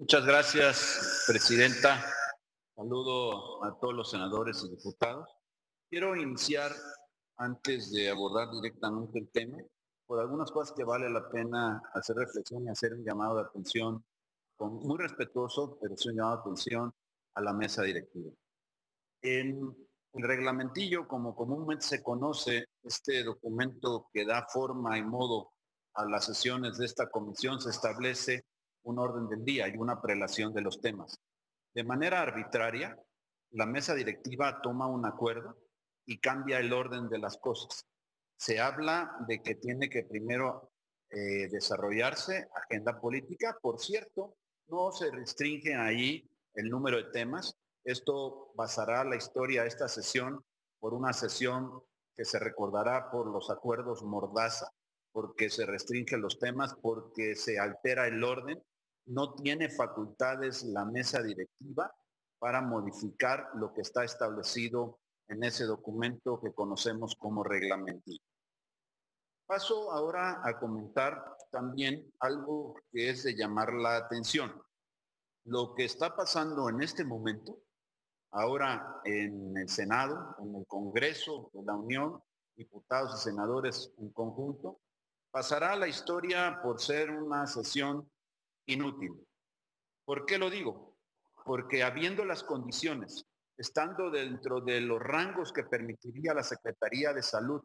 Muchas gracias, Presidenta. Saludo a todos los senadores y diputados. Quiero iniciar, antes de abordar directamente el tema, por algunas cosas que vale la pena hacer reflexión y hacer un llamado de atención, con, muy respetuoso, pero es un llamado de atención a la mesa directiva. En el reglamentillo, como comúnmente se conoce, este documento que da forma y modo a las sesiones de esta comisión, se establece un orden del día y una prelación de los temas. De manera arbitraria, la mesa directiva toma un acuerdo y cambia el orden de las cosas. Se habla de que tiene que primero eh, desarrollarse agenda política. Por cierto, no se restringe ahí el número de temas. Esto basará la historia de esta sesión por una sesión que se recordará por los acuerdos Mordaza, porque se restringen los temas, porque se altera el orden. No tiene facultades la mesa directiva para modificar lo que está establecido en ese documento que conocemos como reglamento. Paso ahora a comentar también algo que es de llamar la atención. Lo que está pasando en este momento, ahora en el Senado, en el Congreso de la Unión, diputados y senadores en conjunto, pasará a la historia por ser una sesión inútil. ¿Por qué lo digo? Porque habiendo las condiciones, estando dentro de los rangos que permitiría la Secretaría de Salud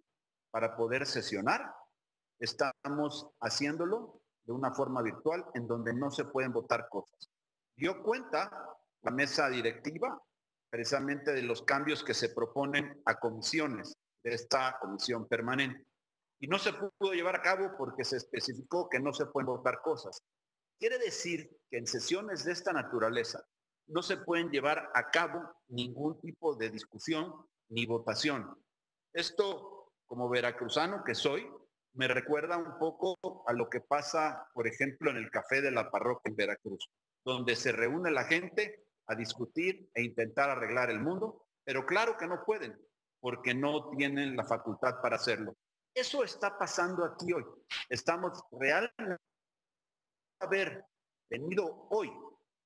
para poder sesionar, estamos haciéndolo de una forma virtual en donde no se pueden votar cosas. Dio cuenta la mesa directiva precisamente de los cambios que se proponen a comisiones de esta comisión permanente y no se pudo llevar a cabo porque se especificó que no se pueden votar cosas. Quiere decir que en sesiones de esta naturaleza no se pueden llevar a cabo ningún tipo de discusión ni votación. Esto, como veracruzano que soy, me recuerda un poco a lo que pasa, por ejemplo, en el café de la parroquia en Veracruz, donde se reúne la gente a discutir e intentar arreglar el mundo, pero claro que no pueden, porque no tienen la facultad para hacerlo. Eso está pasando aquí hoy. Estamos realmente haber tenido hoy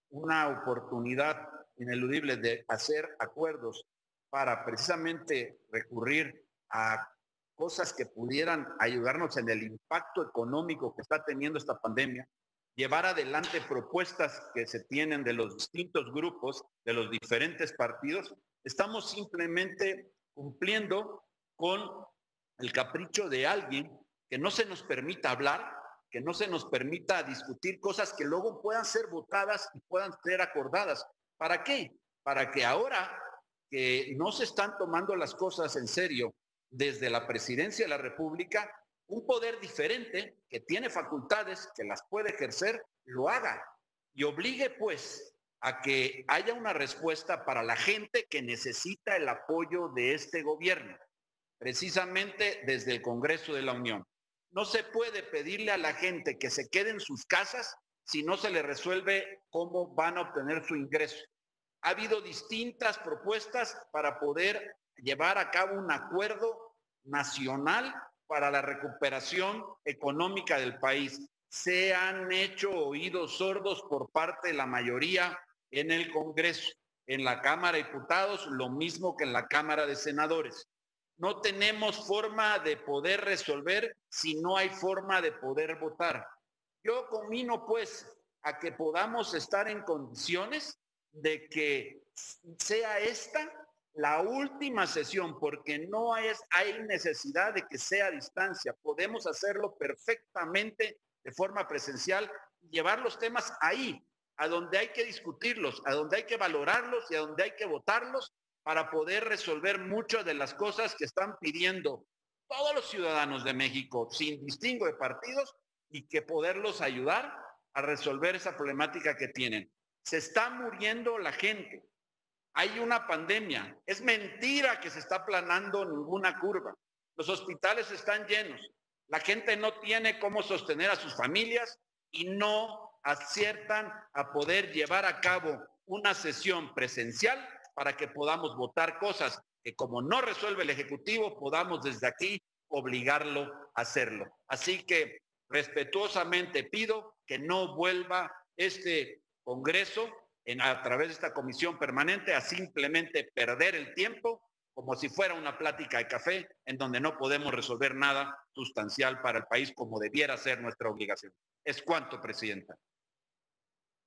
una oportunidad ineludible de hacer acuerdos para precisamente recurrir a cosas que pudieran ayudarnos en el impacto económico que está teniendo esta pandemia, llevar adelante propuestas que se tienen de los distintos grupos, de los diferentes partidos, estamos simplemente cumpliendo con el capricho de alguien que no se nos permita hablar, que no se nos permita discutir cosas que luego puedan ser votadas y puedan ser acordadas. ¿Para qué? Para que ahora que no se están tomando las cosas en serio desde la presidencia de la República, un poder diferente que tiene facultades, que las puede ejercer, lo haga y obligue pues a que haya una respuesta para la gente que necesita el apoyo de este gobierno precisamente desde el Congreso de la Unión. No se puede pedirle a la gente que se quede en sus casas si no se le resuelve cómo van a obtener su ingreso. Ha habido distintas propuestas para poder llevar a cabo un acuerdo nacional para la recuperación económica del país. Se han hecho oídos sordos por parte de la mayoría en el Congreso, en la Cámara de Diputados, lo mismo que en la Cámara de Senadores no tenemos forma de poder resolver si no hay forma de poder votar. Yo comino pues a que podamos estar en condiciones de que sea esta la última sesión, porque no hay necesidad de que sea a distancia. Podemos hacerlo perfectamente de forma presencial, llevar los temas ahí, a donde hay que discutirlos, a donde hay que valorarlos y a donde hay que votarlos para poder resolver muchas de las cosas que están pidiendo todos los ciudadanos de México, sin distingo de partidos, y que poderlos ayudar a resolver esa problemática que tienen. Se está muriendo la gente. Hay una pandemia. Es mentira que se está aplanando ninguna curva. Los hospitales están llenos. La gente no tiene cómo sostener a sus familias y no aciertan a poder llevar a cabo una sesión presencial para que podamos votar cosas que como no resuelve el Ejecutivo, podamos desde aquí obligarlo a hacerlo. Así que respetuosamente pido que no vuelva este Congreso en, a través de esta comisión permanente a simplemente perder el tiempo como si fuera una plática de café en donde no podemos resolver nada sustancial para el país como debiera ser nuestra obligación. Es cuanto, Presidenta.